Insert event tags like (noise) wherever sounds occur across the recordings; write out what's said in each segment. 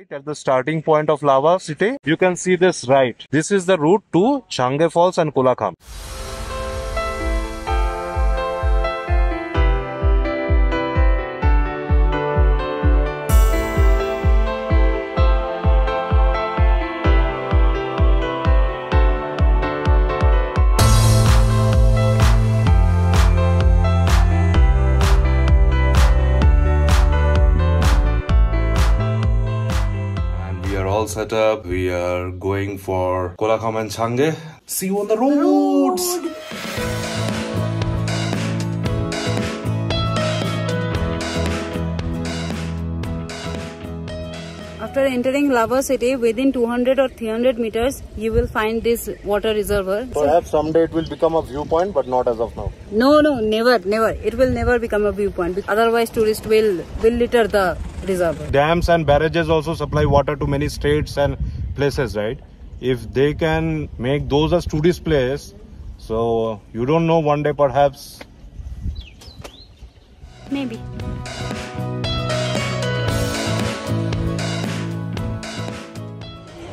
Right at the starting point of Lava City, you can see this right. This is the route to Changey Falls and Kolakham. And we are going for Kolakham and Changey. See you on the roads. After entering Lava City, within 200 or 300 meters, you will find this water reservoir. So- Perhaps someday it will become a viewpoint, but not as of now. no, no, never, never. It will never become a viewpoint. Otherwise, tourists will will litter the reservoir. Dams and barrages also supply water to many states and places, right? If they can make those as tourist place, so you don't know one day perhaps Maybe.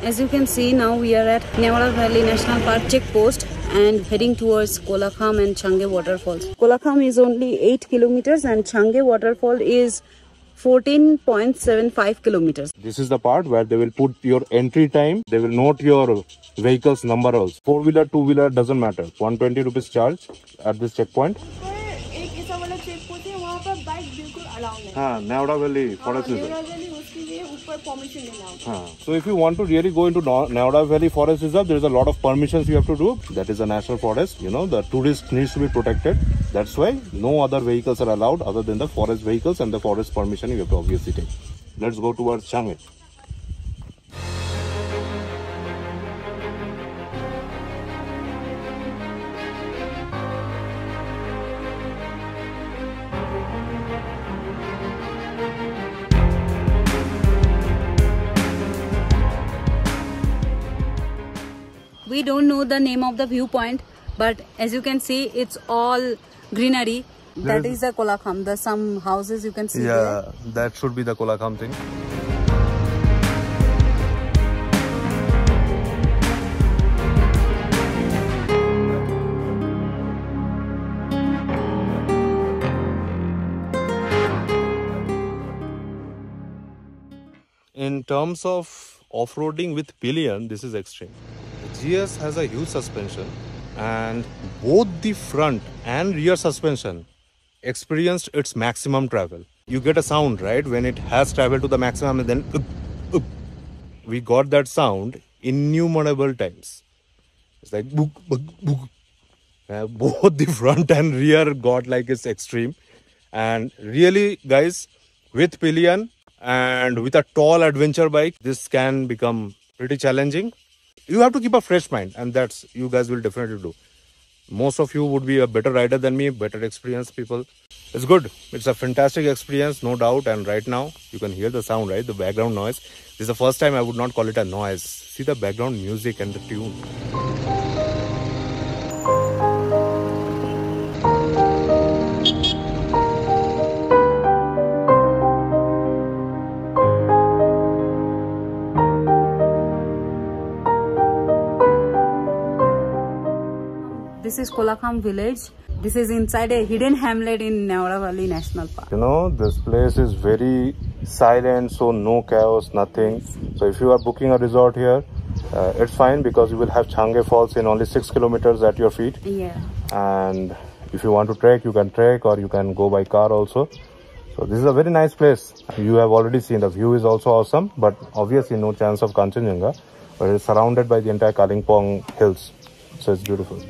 As you can see now we are at Neora Valley National Park checkpost and heading towards Kolakham and Changey waterfalls. Kolakham is only 8 kilometers and Changey waterfall is 14.75 kilometers. this is the part where they will put your entry time. They will note your vehicle's number also. Four wheeler, two wheeler doesn't matter. 120 rupees charge at this checkpoint. Shape होती है वहाँ पर bike बिल्कुल allow नहीं हाँ नेवड़ा valley forest हाँ, नेवड़ा valley उसके लिए ऊपर परमिशन लेना होता हाँ so if you want to really go into Nevada Valley Forest Reserve there is a lot of permissions you have to do. That is a national forest you know the tourist needs to be protected. That's why no other vehicles are allowed other than the forest vehicles and the forest permission you have to obviously take. Let's go towards Changey. Don't know the name of the viewpoint, but as you can see, it's all greenery. That is the Kolakham. There's some houses you can see there. that should be the Kolakham thing. In terms of off-roading with pillion, this is extreme. GS has a huge suspension and both the front and rear suspension experienced its maximum travel. You get a sound, right? When it has traveled to the maximum and then up, up. we got that sound innumerable times. It's like book, book, book. Uh, (laughs) both the front and rear got like it's extreme. And really, guys, with pillion and with a tall adventure bike, this can become pretty challenging. You have to keep a fresh mind, and that's you guys will definitely do. Most of you would be a better rider than me, better experienced people. It's good. It's a fantastic experience, no doubt. And right now, you can hear the sound, right? The background noise. This is the first time I would not call it a noise. See the background music and the tune. This is Kolakham village. This is inside a hidden hamlet in Neora Valley National Park. You know, this place is very silent, so no chaos, nothing. So if you are booking a resort here, uh, it's fine because you will have Changey Falls in only six kilometers at your feet. Yeah. And if you want to trek, you can trek or you can go by car also. So this is a very nice place. You have already seen the view is also awesome, but obviously no chance of Kanchenjunga. But it's surrounded by the entire Kalimpong hills, so it's beautiful.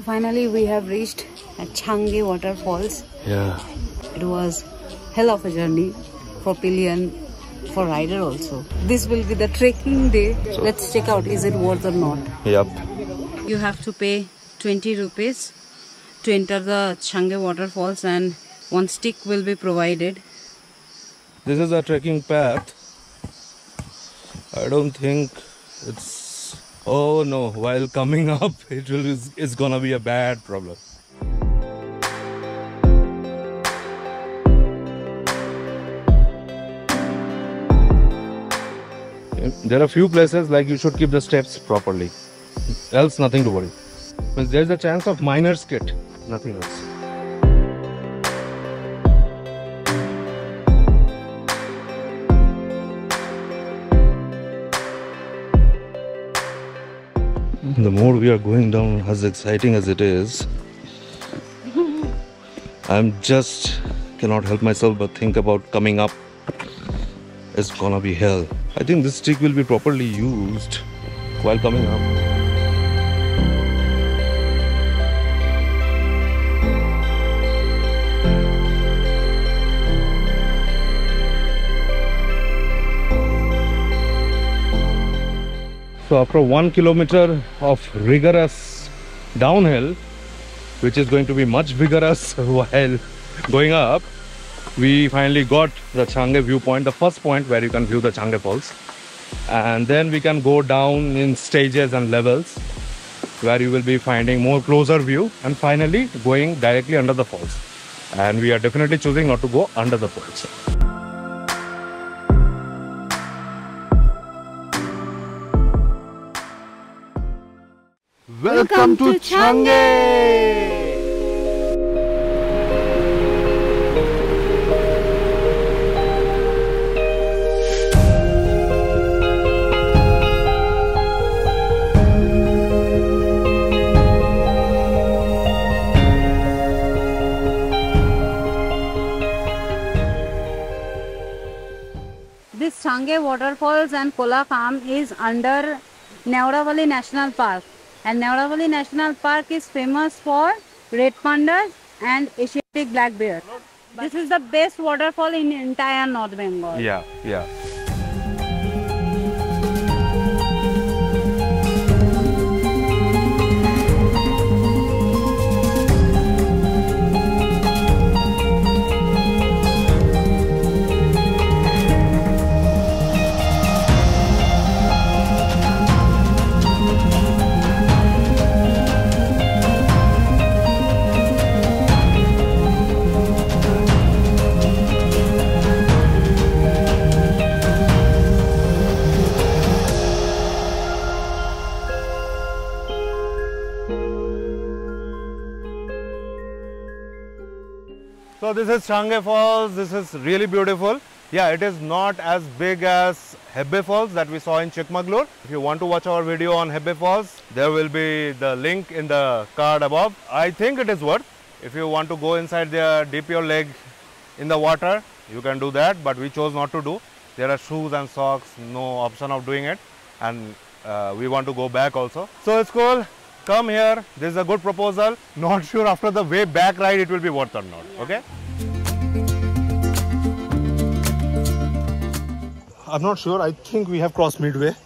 Finally we have reached at Changey waterfalls. Yeah. It was hell of a journey for pillion, for rider also. This will be the trekking day. So Let's check out is it worth or not. Yep. You have to pay 20 rupees to enter the Changey waterfalls and one stick will be provided. This is a trekking path. I don't think it's. Oh no! While coming up, (laughs) it will. It's gonna be a bad problem. There are few places like you should keep the steps properly. Else, nothing to worry. Means there's a chance of minor skid, nothing else. The more we are going down as exciting as it is i'm just cannot help myself but think about coming up. It's gonna be hell. I think this stick will be properly used while coming up So after one kilometer of rigorous downhill, which is going to be much vigorous (laughs) while going up, we finally got the Changey viewpoint, the first point where you can view the Changey Falls. And then we can go down in stages and levels where you will be finding more closer view and finally going directly under the falls. And we are definitely choosing not to go under the falls. Welcome, to, Changey! This Changey waterfalls and Kolakham is under Neora Valley National Park. And Neora Valley National Park is famous for red pandas and Asiatic black bear. This is the best waterfall in entire North Bengal. Yeah, yeah. So this is Changey Falls. This is really beautiful. Yeah, it is not as big as Hebbe Falls that we saw in Chikmagalur. If you want to watch our video on Hebbe Falls, there will be the link in the card above. I think it is worth. If you want to go inside there, dip your leg in the water, you can do that. But we chose not to do. There are shoes and socks, no option of doing it. And uh, we want to go back also. So it's cool. Come here. This is a good proposal. Not sure after the way back ride it will be worth or not. Okay. I'm not sure. I think we have crossed midway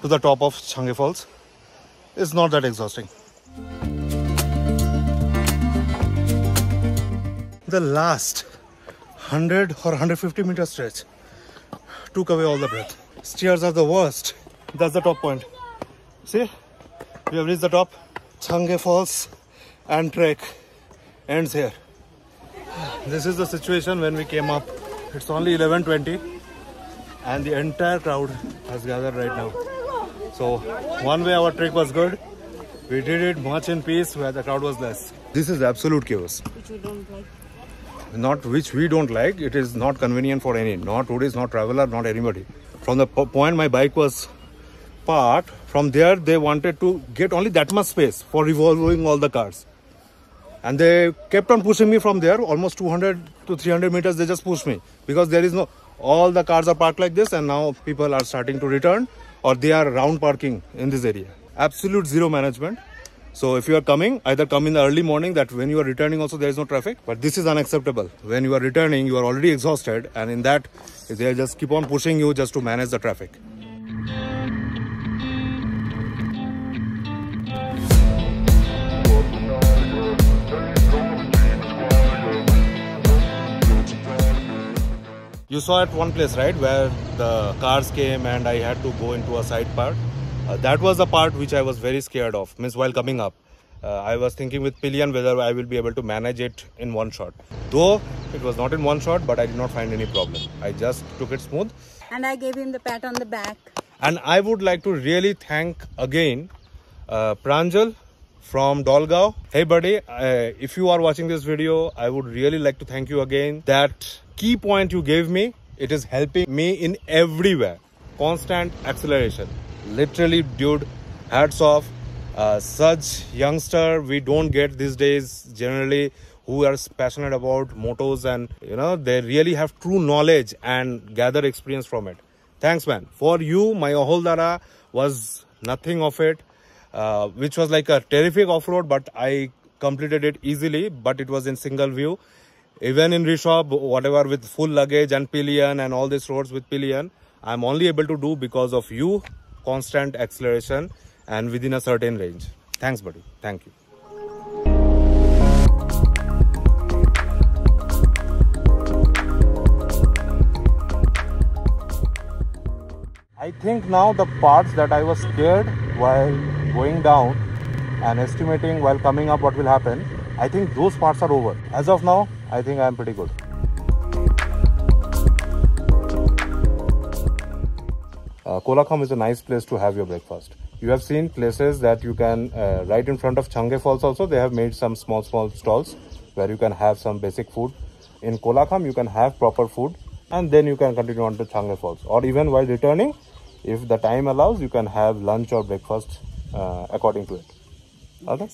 to the top of Changey Falls. It's not that exhausting. The last 100 or 150 meter stretch took away all the breath. Stairs are the worst. That's the top point. See, we have reached the top. Changey Falls and trek ends here. This is the situation when we came up. It's only 11:20 and the entire crowd has gathered right now. So one way our trek was good. We did it much in peace where the crowd was less. This is absolute chaos. Which we don't like. Not which we don't like. It is not convenient for any. Not tourists, not traveler, not anybody. From the po- point my bike was parked, from there they wanted to get only that much space for revolving all the cars. And they kept on pushing me from there, almost 200 to 300 meters. They just pushed me because there is no all the cars are parked like this and now people are starting to return or they are round parking in this area absolute zero management So if you are coming, either come in the early morning that when you are returning also there is no traffic. But this is unacceptable. When you are returning, you are already exhausted and in that they just keep on pushing you just to manage the traffic. You saw at one place, right, where the cars came and I had to go into a side part. Uh, that was the part which I was very scared of. Means while coming up, uh, I was thinking with pillion whether I will be able to manage it in one shot. Though it was not in one shot, but I did not find any problem. I just took it smooth. And I gave him the pat on the back. And I would like to really thank again uh, Pranjal from Dolgao. Hey buddy, uh, if you are watching this video, I would really like to thank you again. That key point you gave me, it is helping me in everywhere. Constant acceleration. Literally, dude, hats off. Uh, such youngster we don't get these days generally who are passionate about motos and you know they really have true knowledge and gather experience from it thanks man for you my Aholdara was nothing of it uh, which was like a terrific off-road but i completed it easily but it was in single view. Even in Rishop, whatever with full luggage and pillion and all these roads with pillion i'm only able to do because of you constant acceleration and within a certain range. Thanks buddy. Thank you. I think now the parts that I was scared while going down and estimating while coming up what will happen, I think those parts are over. As of now, I think I am pretty good. Uh, Kolakham is a nice place to have your breakfast. You have seen places that you can, uh, right in front of Changey Falls also, they have made some small, small stalls where you can have some basic food. In Kolakham, you can have proper food and then you can continue on to Changey Falls. Or even while returning, if the time allows, you can have lunch or breakfast Uh, according to it. Okay?